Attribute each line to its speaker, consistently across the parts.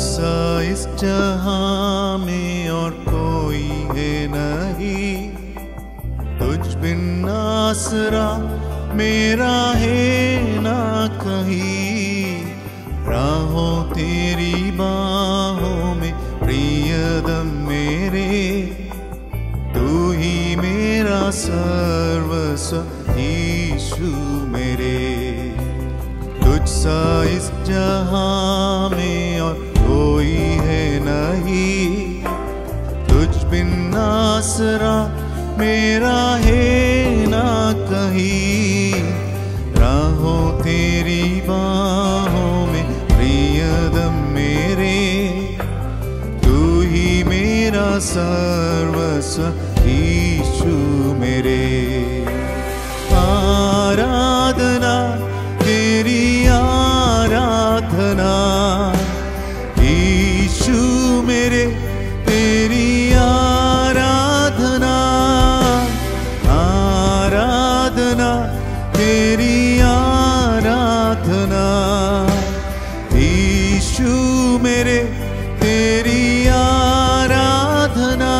Speaker 1: सा इस जहाँ में और कोई है नहीं। तुझ बिन नासरा मेरा है ना कहीं। राहों तेरी बाहों में प्रियदम मेरे। तू ही मेरा सर्वस्व, यीशु मेरे। तुझसा इस जहाँ में और कोई है नहीं। तुझ बिन आसरा मेरा है ना कहीं। राहों तेरी बाहों में प्रियदम मेरे। तू ही मेरा सर्वस्व यीशु मेरे। मेरे, तेरी आराधना।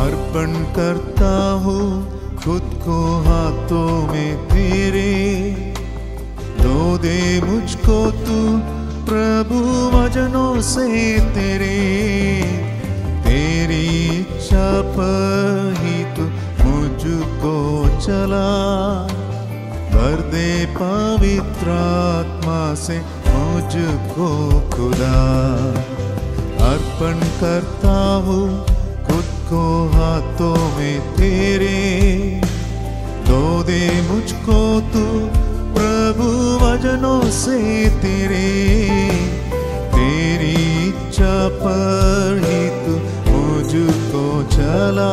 Speaker 1: अर्पण करता हूँ खुद को हाथों में तेरे। दो दे मुझको तू प्रभु वजनों से तेरे, तेरी पर ही तू मुझको चला। भर दे पवित्र आत्मा से मुझको खुदा। अर्पण करता हूँ खुद को हाथों में तेरे। दो दे मुझको तू प्रभु वजनों से तेरे, तेरी इच्छा पर ही तू मुझको चला।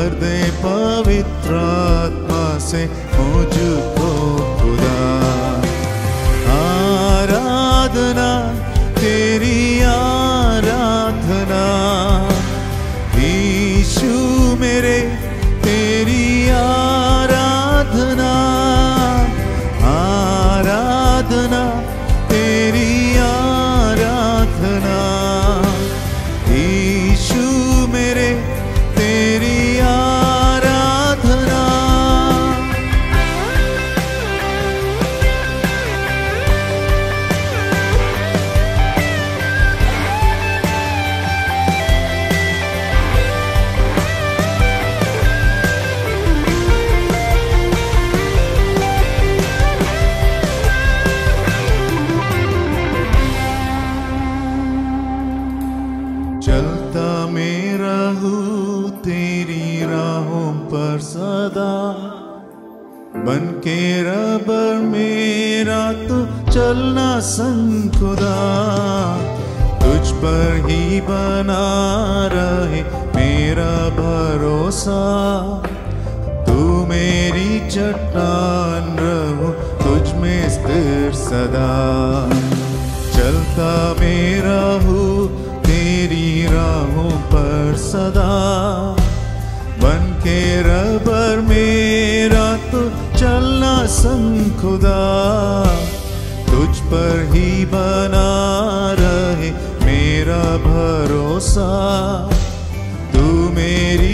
Speaker 1: दे पवित्र आत्मा से मुझको खुदा। आराधना, तेरी आराधना। यीशु मेरे चलता मेरा हूँ, तेरी राहों पर सदा। बन के रबर मेरा तो चलना संग खुदा तुझ पर ही बना रहे मेरा भरोसा। तू मेरी चट्टान रहो, तुझ में स्थिर सदा। चलता मेरा सदा। बन के रबर मेरा तो चलना संग खुदा तुझ पर ही बना रहे मेरा भरोसा। तू मेरी